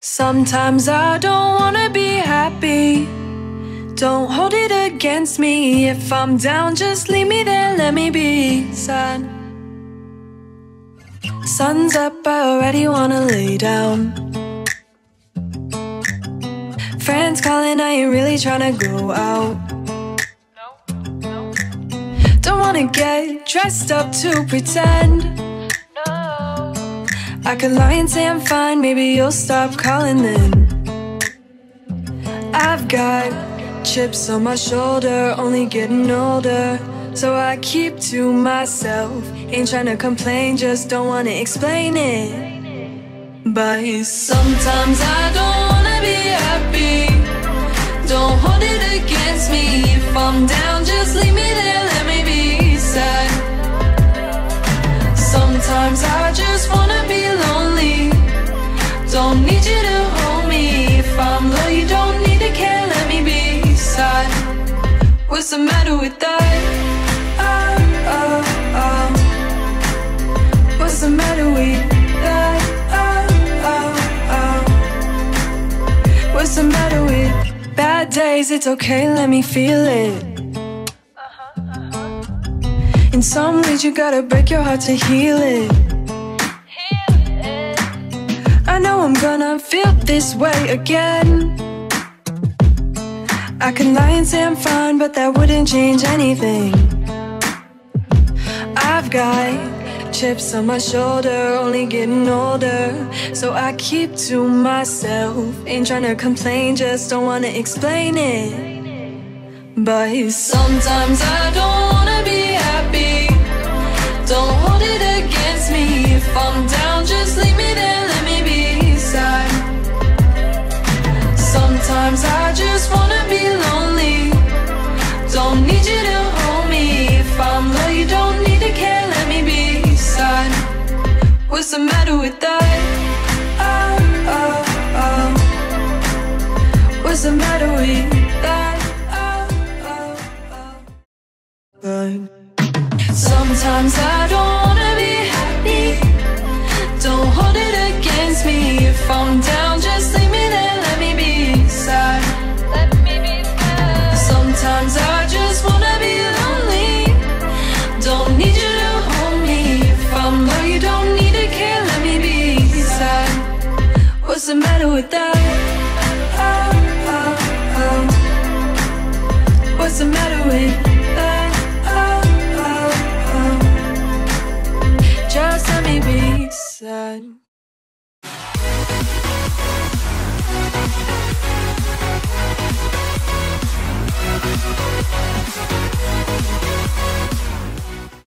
Sometimes I don't wanna be happy. Don't hold it against me. If I'm down, just leave me there, let me be sad. Sun's up, I already wanna lay down. Friends calling, I ain't really tryna go out. Don't wanna get dressed up to pretend. I could lie and say I'm fine, maybe you'll stop calling then. I've got chips on my shoulder, only getting older. So I keep to myself. Ain't tryna complain, just don't wanna explain it. But sometimes I don't What's the matter with that? Oh, oh, oh. What's the matter with that? Oh, oh, oh. What's the matter with bad days? It's okay, let me feel it. Uh-huh, uh-huh. In some ways, you gotta break your heart to heal it. I know I'm gonna feel this way again. I can lie and say I'm fine, but that wouldn't change anything. I've got chips on my shoulder, only getting older. So I keep to myself. Ain't trying to complain, just don't wanna explain it. But sometimes I don't What's the matter with that? Oh, oh, oh. What's the matter with that? Oh, oh, oh. Sometimes I What's the matter with that? Oh, oh, oh. What's the matter with that? Oh, oh, oh. Just let me be sad. We'll.